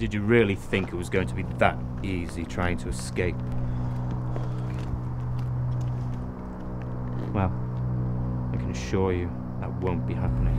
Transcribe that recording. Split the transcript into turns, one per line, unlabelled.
Did you really think it was going to be that easy trying to escape? Well, I can assure you that won't be happening.